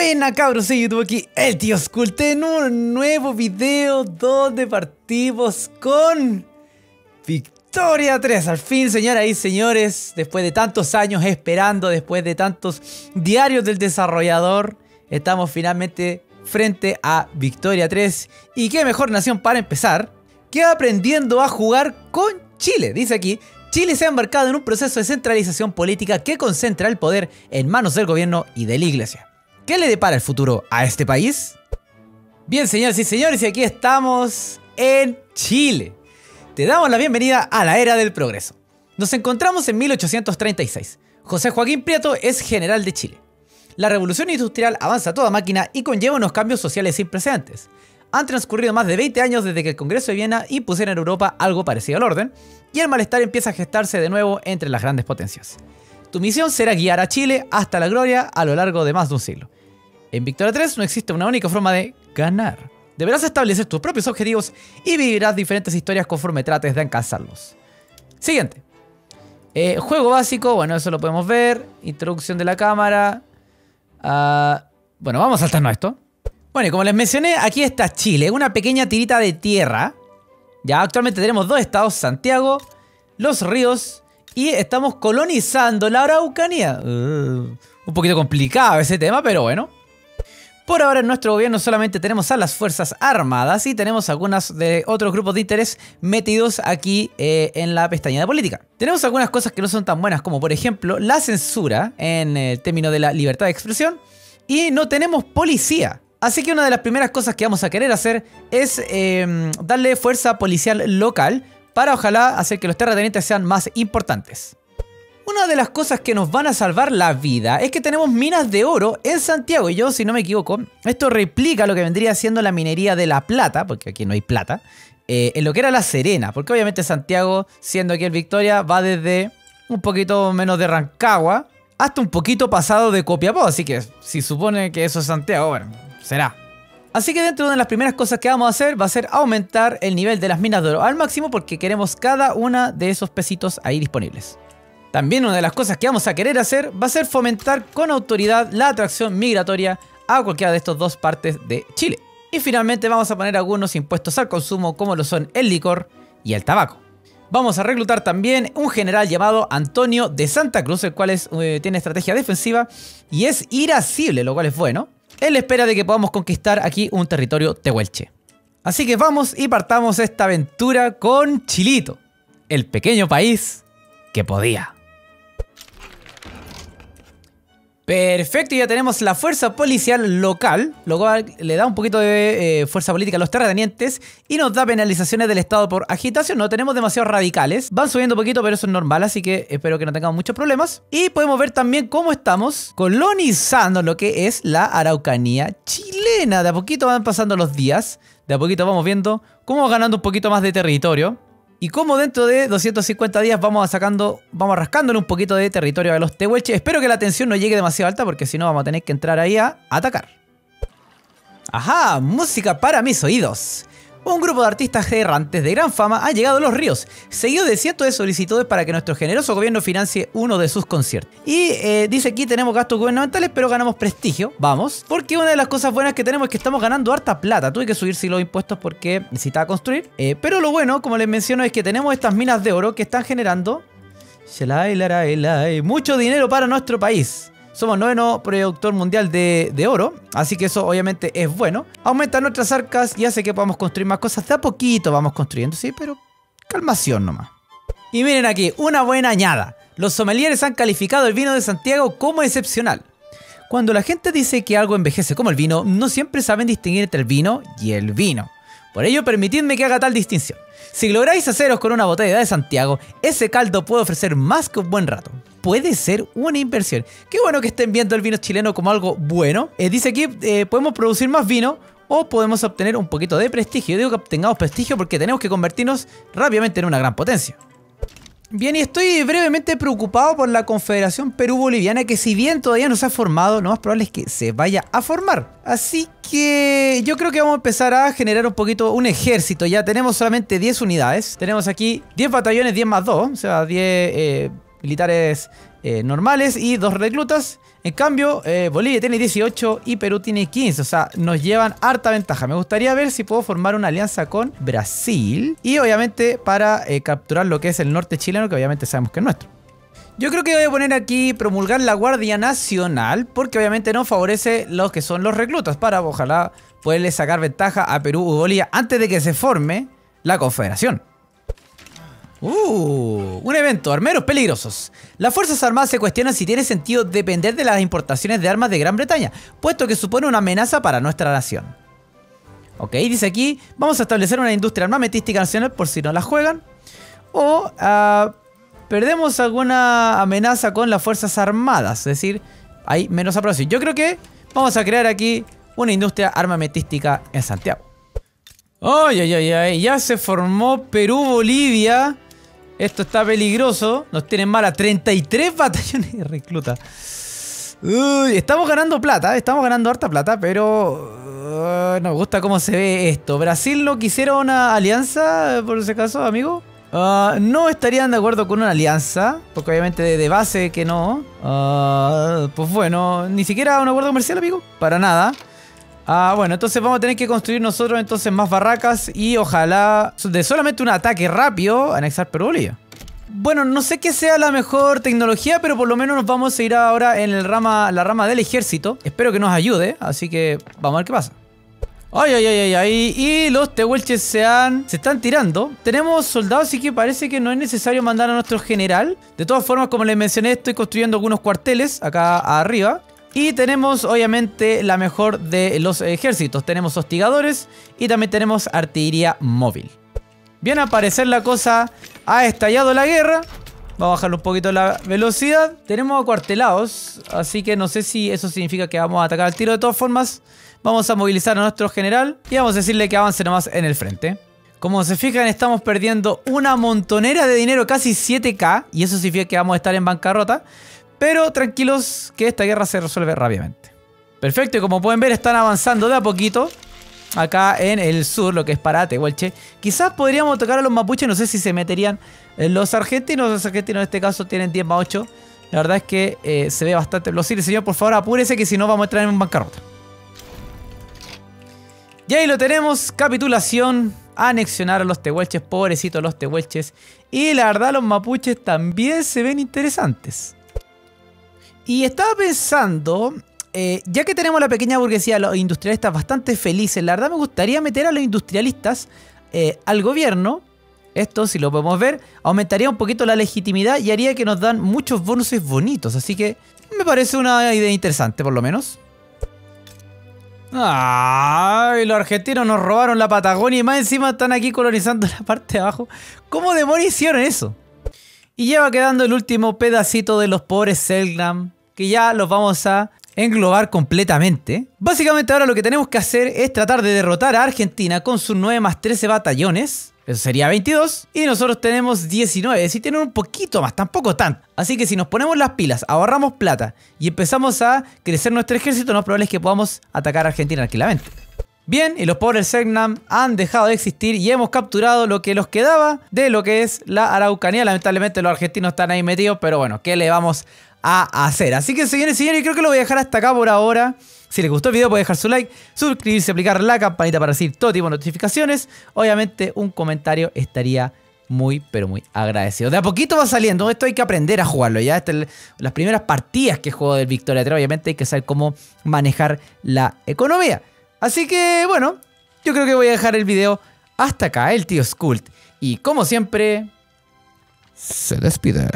Buena cabros de YouTube aquí, el tío Sculpt en un nuevo video donde partimos con Victoria 3. Al fin, señoras y señores, después de tantos años esperando, después de tantos diarios del desarrollador, estamos finalmente frente a Victoria 3. Y qué mejor nación para empezar que aprendiendo a jugar con Chile. Dice aquí, Chile se ha embarcado en un proceso de centralización política que concentra el poder en manos del gobierno y de la iglesia. ¿Qué le depara el futuro a este país? Bien, señores y señores, y aquí estamos en Chile. Te damos la bienvenida a la era del progreso. Nos encontramos en 1836. José Joaquín Prieto es general de Chile. La revolución industrial avanza a toda máquina y conlleva unos cambios sociales sin precedentes. Han transcurrido más de 20 años desde que el Congreso de Viena impusiera en Europa algo parecido al orden, y el malestar empieza a gestarse de nuevo entre las grandes potencias. Tu misión será guiar a Chile hasta la gloria a lo largo de más de un siglo. En Victoria 3 no existe una única forma de ganar. Deberás establecer tus propios objetivos y vivirás diferentes historias conforme trates de alcanzarlos. Siguiente. Eh, juego básico, bueno, eso lo podemos ver. Introducción de la cámara. Ah, bueno, vamos a saltarnos a esto. Bueno, y como les mencioné, aquí está Chile, una pequeña tirita de tierra. Ya actualmente tenemos dos estados, Santiago, Los Ríos, y estamos colonizando la Araucanía. Uh, un poquito complicado ese tema, pero bueno. Por ahora en nuestro gobierno solamente tenemos a las Fuerzas Armadas y tenemos algunos de otros grupos de interés metidos aquí eh, en la pestaña de política. Tenemos algunas cosas que no son tan buenas como por ejemplo la censura en el término de la libertad de expresión y no tenemos policía. Así que una de las primeras cosas que vamos a querer hacer es em, darle fuerza policial local para ojalá hacer que los terratenientes sean más importantes. Una de las cosas que nos van a salvar la vida es que tenemos minas de oro en Santiago. Y yo, si no me equivoco, esto replica lo que vendría siendo la minería de la plata, porque aquí no hay plata, eh, en lo que era la Serena. Porque obviamente Santiago, siendo aquí el Victoria, va desde un poquito menos de Rancagua hasta un poquito pasado de Copiapó. Así que si supone que eso es Santiago, bueno, será. Así que dentro de las primeras cosas que vamos a hacer va a ser aumentar el nivel de las minas de oro al máximo porque queremos cada una de esos pesitos ahí disponibles. También una de las cosas que vamos a querer hacer va a ser fomentar con autoridad la atracción migratoria a cualquiera de estas dos partes de Chile. Y finalmente vamos a poner algunos impuestos al consumo como lo son el licor y el tabaco. Vamos a reclutar también un general llamado Antonio de Santa Cruz, el cual eh, tiene estrategia defensiva y es irascible, lo cual es bueno. Él espera de que podamos conquistar aquí un territorio tehuelche. Así que vamos y partamos esta aventura con Chilito, el pequeño país que podía. Perfecto, ya tenemos la fuerza policial local, lo cual le da un poquito de eh, fuerza política a los terratenientes y nos da penalizaciones del Estado por agitación. No tenemos demasiado radicales, van subiendo un poquito, pero eso es normal, así que espero que no tengamos muchos problemas. Y podemos ver también cómo estamos colonizando lo que es la Araucanía chilena. De a poquito van pasando los días, de a poquito vamos viendo cómo ganando un poquito más de territorio. Y como dentro de 250 días vamos sacando, vamos rascándole un poquito de territorio a los tehuelches. Espero que la tensión no llegue demasiado alta porque si no vamos a tener que entrar ahí a atacar. Ajá, música para mis oídos un grupo de artistas errantes de gran fama ha llegado a Los Ríos, seguido de cientos de solicitudes para que nuestro generoso gobierno financie uno de sus conciertos. Y eh, dice aquí tenemos gastos gubernamentales, pero ganamos prestigio. Vamos, porque una de las cosas buenas que tenemos es que estamos ganando harta plata. Tuve que subir sí los impuestos porque necesitaba construir. Eh, pero lo bueno, como les menciono, es que tenemos estas minas de oro que están generando mucho dinero para nuestro país. Somos noveno productor mundial de, oro, así que eso obviamente es bueno. Aumenta nuestras arcas y hace que podamos construir más cosas. De a poquito vamos construyendo, sí, pero calmación nomás. Y miren aquí, una buena añada. Los sommeliers han calificado el vino de Santiago como excepcional. Cuando la gente dice que algo envejece como el vino, no siempre saben distinguir entre el vino y el vino. Por ello, permitidme que haga tal distinción. Si lográis haceros con una botella de Santiago, ese caldo puede ofrecer más que un buen rato. Puede ser una inversión. Qué bueno que estén viendo el vino chileno como algo bueno. Eh, dice aquí, eh, podemos producir más vino o podemos obtener un poquito de prestigio. Yo digo que obtengamos prestigio porque tenemos que convertirnos rápidamente en una gran potencia. Bien, y estoy brevemente preocupado por la Confederación Perú-Boliviana, que si bien todavía no se ha formado, lo más probable es que se vaya a formar. Así que yo creo que vamos a empezar a generar un poquito un ejército. Ya tenemos solamente 10 unidades. Tenemos aquí 10 batallones, 10 más 2, o sea, 10 eh, militares eh, normales y dos reclutas. En cambio, eh, Bolivia tiene 18 y Perú tiene 15. O sea, nos llevan harta ventaja. Me gustaría ver si puedo formar una alianza con Brasil. Y obviamente para eh, capturar lo que es el norte chileno, que obviamente sabemos que es nuestro. Yo creo que voy a poner aquí promulgar la Guardia Nacional, porque obviamente no favorece los que son los reclutas, para ojalá poderle sacar ventaja a Perú y Bolivia antes de que se forme la Confederación. Uh, un evento, armeros peligrosos. Las Fuerzas Armadas se cuestionan si tiene sentido depender de las importaciones de armas de Gran Bretaña, puesto que supone una amenaza para nuestra nación. Ok, dice aquí, vamos a establecer una industria armamentística nacional por si no la juegan. O uh, perdemos alguna amenaza con las Fuerzas Armadas, es decir, hay menos aprobación. Yo creo que vamos a crear aquí una industria armamentística en Santiago. Ay, ay, ay, ay, ya se formó Perú-Bolivia. Esto está peligroso. Nos tienen mala 33 batallones de recluta. Uy, estamos ganando plata, estamos ganando harta plata, pero uh, nos gusta cómo se ve esto. ¿Brasil no quisiera una alianza, por ese caso, amigo? Uh, no estarían de acuerdo con una alianza, porque obviamente de, base que no. Uh, pues bueno, ni siquiera un acuerdo comercial, amigo. Para nada. Ah, bueno, entonces vamos a tener que construir nosotros entonces más barracas y ojalá de solamente un ataque rápido anexar Perú Bueno, no sé qué sea la mejor tecnología, pero por lo menos nos vamos a ir ahora en el rama, la rama del ejército. Espero que nos ayude, así que vamos a ver qué pasa. Ay, ay, ay, ay, ay. Y los tehuelches se, han, se están tirando. Tenemos soldados, así que parece que no es necesario mandar a nuestro general. De todas formas, como les mencioné, estoy construyendo algunos cuarteles acá arriba. Y tenemos obviamente la mejor de los ejércitos. Tenemos hostigadores y también tenemos artillería móvil. Bien, a parecer la cosa ha estallado la guerra. Vamos a bajarle un poquito la velocidad. Tenemos acuartelados, así que no sé si eso significa que vamos a atacar al tiro. De todas formas, vamos a movilizar a nuestro general y vamos a decirle que avance nomás en el frente. Como se fijan, estamos perdiendo una montonera de dinero, casi 7k, y eso significa que vamos a estar en bancarrota. Pero tranquilos que esta guerra se resuelve rápidamente. Perfecto, y como pueden ver están avanzando de a poquito. Acá en el sur, lo que es Parate, Huelche. Quizás podríamos tocar a los mapuches, no sé si se meterían los argentinos. Los argentinos en este caso tienen 10 más 8. La verdad es que eh, se ve bastante plausible. Señor, por favor, apúrese que si no vamos a entrar en bancarrota. Y ahí lo tenemos, capitulación, anexionar a los tehuelches, pobrecitos los tehuelches. Y la verdad los mapuches también se ven interesantes. Y estaba pensando, eh, ya que tenemos la pequeña burguesía, los industrialistas bastante felices, la verdad me gustaría meter a los industrialistas eh, al gobierno. Esto, si lo podemos ver, aumentaría un poquito la legitimidad y haría que nos dan muchos bonuses bonitos. Así que me parece una idea interesante, por lo menos. Ay, los argentinos nos robaron la Patagonia y más encima están aquí colonizando la parte de abajo. ¿Cómo demonios hicieron eso? Y ya va quedando el último pedacito de los pobres Selgram que ya los vamos a englobar completamente. Básicamente ahora lo que tenemos que hacer es tratar de derrotar a Argentina con sus 9 más 13 batallones. Eso sería 22. Y nosotros tenemos 19. Es decir, tienen un poquito más, tampoco tanto. Así que si nos ponemos las pilas, ahorramos plata y empezamos a crecer nuestro ejército, lo más probable es que podamos atacar a Argentina tranquilamente. Bien, y los pobres Segnam han dejado de existir y hemos capturado lo que los quedaba de lo que es la Araucanía. Lamentablemente los argentinos están ahí metidos, pero bueno, ¿qué le vamos a hacer. Así que señores y señores, creo que lo voy a dejar hasta acá por ahora. Si les gustó el video pueden dejar su like, suscribirse, aplicar la campanita para recibir todo tipo de notificaciones. Obviamente un comentario estaría muy, pero muy agradecido. De a poquito va saliendo, esto hay que aprender a jugarlo ya. Este, las primeras partidas que juego del Victoria 3, obviamente hay que saber cómo manejar la economía. Así que bueno, yo creo que voy a dejar el video hasta acá, el tío Skult. Y como siempre, se despide.